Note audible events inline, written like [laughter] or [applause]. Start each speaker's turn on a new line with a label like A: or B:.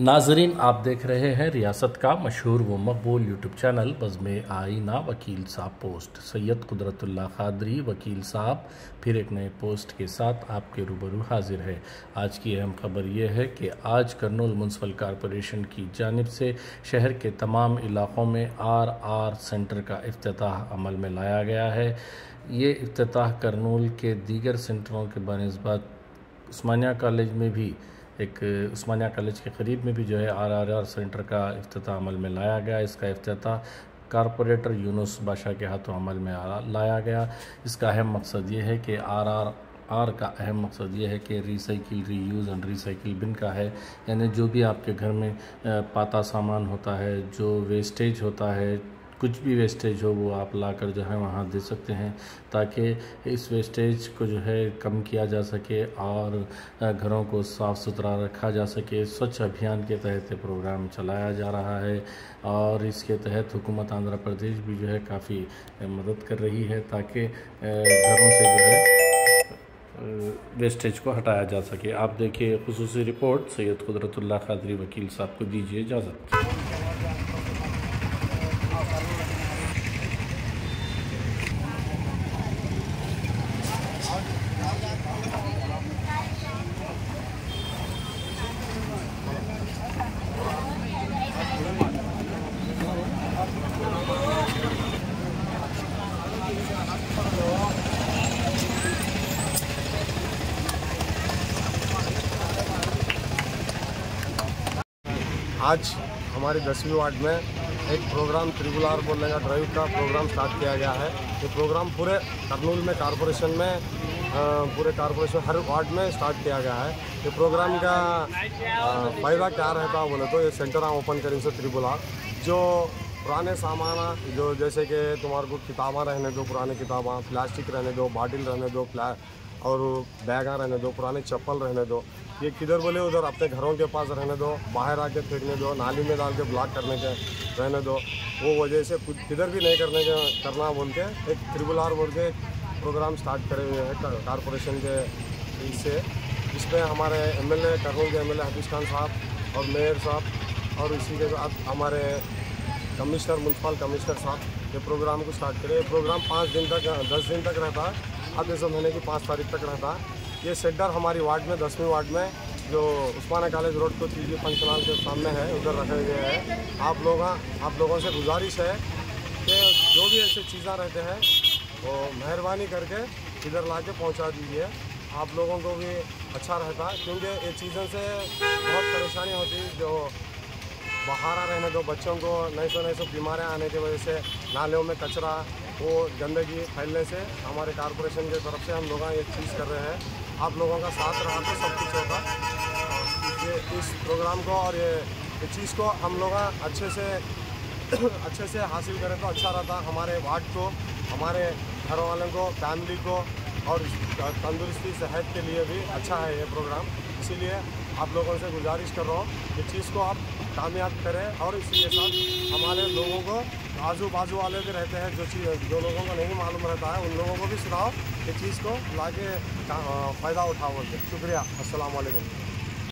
A: नाजरीन, आप देख रहे हैं रियासत का मशहूर व मकबूल यूट्यूब चैनल। बज़म आईना, वकील साहब पोस्ट। सैयद कुदरतुल्ला खादरी, वकील साहब, फिर एक नए पोस्ट के साथ आपके रूबरू हाजिर है। आज की अहम खबर यह है कि आज करनूल म्यूनसिपल कॉरपोरेशन की जानब से शहर के तमाम इलाक़ों में आर आर सेंटर का अफ्ताह अमल में लाया गया है। ये अफ्ताह करनूल के दीगर सेंटरों के बनस्बत उस्मानिया कॉलेज में भी एक उस्मानिया कॉलेज के करीब में भी जो है आर आर आर सेंटर का अफ्ताह अमल में लाया गया। इसका अफ्ताह कारपोरेटर यूनुस बादशाह के हाथों अमल में लाया गया। इसका अहम मकसद ये है कि आर आर आर का अहम मकसद ये है कि रिसाइकिल री यूज़ एंड रिसाइकिल बिन का है। यानी जो भी आपके घर में पाता सामान होता है, जो वेस्टेज होता है कुछ भी वेस्टेज हो, वो आप ला कर जो है वहाँ दे सकते हैं, ताकि इस वेस्टेज को जो है कम किया जा सके और घरों को साफ़ सुथरा रखा जा सके। स्वच्छ अभियान के तहत प्रोग्राम चलाया जा रहा है और इसके तहत हुकूमत आंध्र प्रदेश भी जो है काफ़ी मदद कर रही है, ताकि घरों से जो है वेस्टेज को हटाया जा सके। आप देखिए, खसूस रिपोर्ट, सैयद कुदरतुल्ला खादरी वकील साहब को दीजिए इजाज़त।
B: आज हमारे दसवीं वार्ड में एक प्रोग्राम त्रिगुलार बोलने का ड्राइव का प्रोग्राम स्टार्ट किया गया है। ये प्रोग्राम पूरे करनूल में कारपोरेशन में पूरे कारपोरेशन हर वार्ड में स्टार्ट किया गया है। ये प्रोग्राम का फ़ायदा क्या रहता है बोले तो ये सेंटर हम ओपन करें से त्रिगुलार जो पुराने सामान, जो जैसे कि तुम्हारे को किताबा रहने दो, पुराने किताबा प्लास्टिक रहने दो, बाटिल रहने दो और बैगा रहने दो, पुराने चप्पल रहने दो। ये किधर बोले? उधर अपने घरों के पास रहने दो, बाहर आके फेंकने दो, नाली में डाल के ब्लॉक करने के रहने दो। वो वजह से कुछ किधर भी नहीं करने के करना बोल के एक ट्रिबुल आर बोल के प्रोग्राम स्टार्ट करे हुए हैं कारपोरेशन के इससे। इसमें हमारे एम एल करनूल के एम एल हफीज़ खान साहब और मेयर साहब और इसी के साथ हमारे कमिश्नर म्यूनसिपल कमिश्नर साहब, ये प्रोग्राम को स्टार्ट करें। ये प्रोग्राम पाँच दिन तक, दस दिन तक रहता है। अब इस महीने की पाँच तारीख तक रहता ये सेंटर हमारी वार्ड में, दसवीं वार्ड में, जो उस्माना कॉलेज रोड को फ़ंक्शन हॉल के सामने है, उधर रखे गए हैं। आप लोग आप लोगों से गुजारिश है कि जो भी ऐसे चीज़ें रहते हैं, वो मेहरबानी करके इधर ला के पहुँचा दीजिए। आप लोगों को भी अच्छा रहता क्योंकि ये चीज़ों से बहुत परेशानी होती जो बहारा रहने दो बच्चों को नई सौ नई सौ बीमारियाँ आने की वजह से नालियों में कचरा, वो गंदगी फैलने से हमारे कारपोरेशन की तरफ़ से हम लोग ये चीज़ कर रहे हैं। आप लोगों का साथ रहा तो सब कुछ होगा। ये इस प्रोग्राम को और ये इस चीज़ को हम लोग अच्छे से [coughs] अच्छे से हासिल करें तो अच्छा रहता। हमारे वार्ड को, हमारे घर वालों को फैमिली को और तंदुरुस्ती, सेहत के लिए भी अच्छा है ये प्रोग्राम इसीलिए आप लोगों से गुजारिश कर रहा हूँ कि चीज़ को आप कामयाब करें और इसी के साथ हमारे लोगों को आजू बाजू वाले भी रहते हैं, जो चीज़, जो लोगों को नहीं मालूम रहता है, उन लोगों को भी सुनाओ कि चीज़ को ला के फ़ायदा उठाओ। शुक्रिया। असलकुम